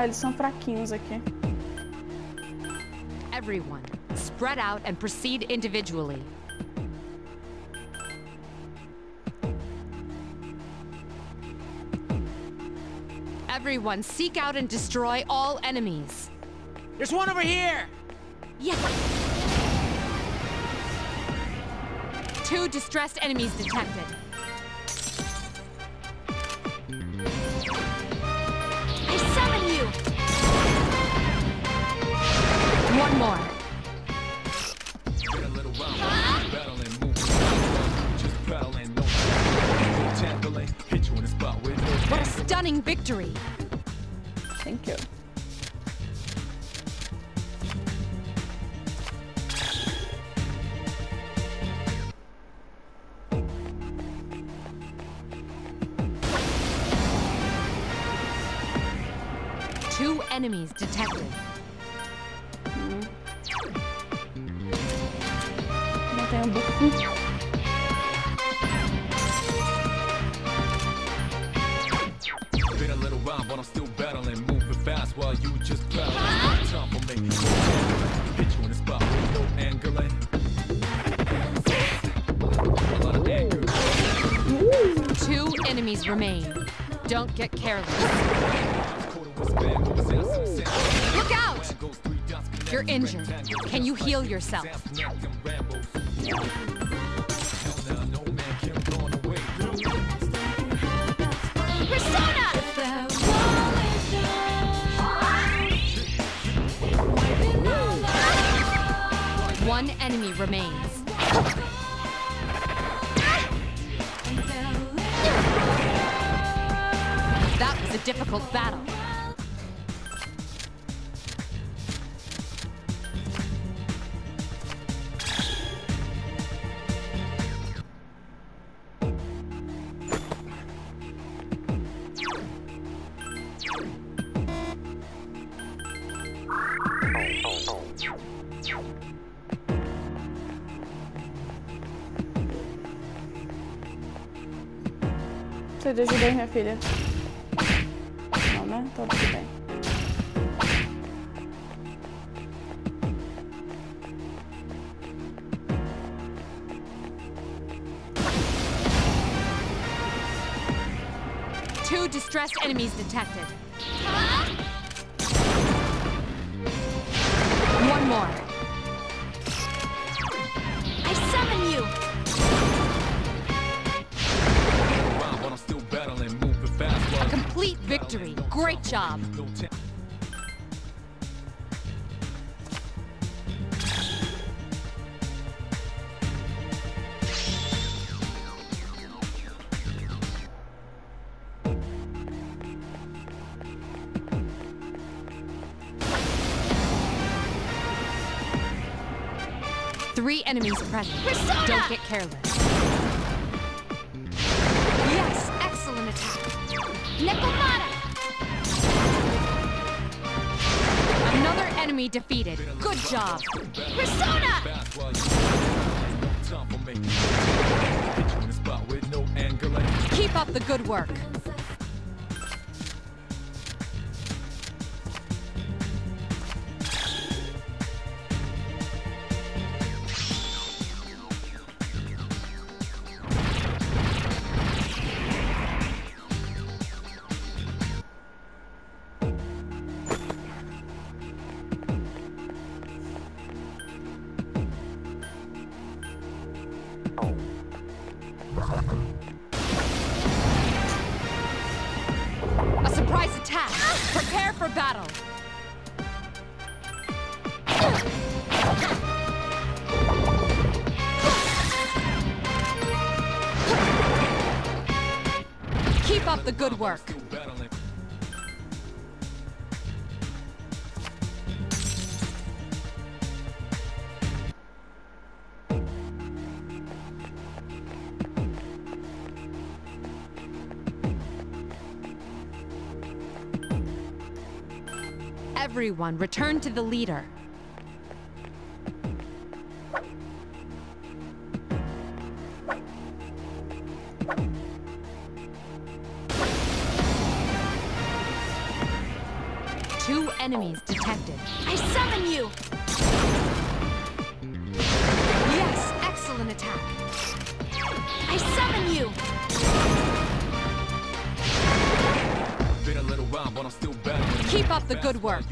Ah, eles são fraquinhos aqui. Everyone, spread out and proceed individually. Everyone, seek out and destroy all enemies. There's one over here! Yeah. Two distressed enemies detected. No What a stunning victory! Thank you. Two enemies detected. But I'm still battling, moving fast while you just hit you in the spot with no. A lot of anger. Two enemies remain. Don't get careless. Look out! You're injured. Can you heal yourself? One enemy remains. That was a difficult battle. Você de ajuda aí, minha filha? Não, né? Então tudo bem. Two distressed enemies detected. One more. Job. Three enemies present. Persona! Don't get careless. Yes, excellent attack. Nekomata! Enemy defeated. Good job. Persona! Keep up the good work. For battle. Keep up the good work. Everyone, return to the leader. Two enemies detected. I summon you! The good work.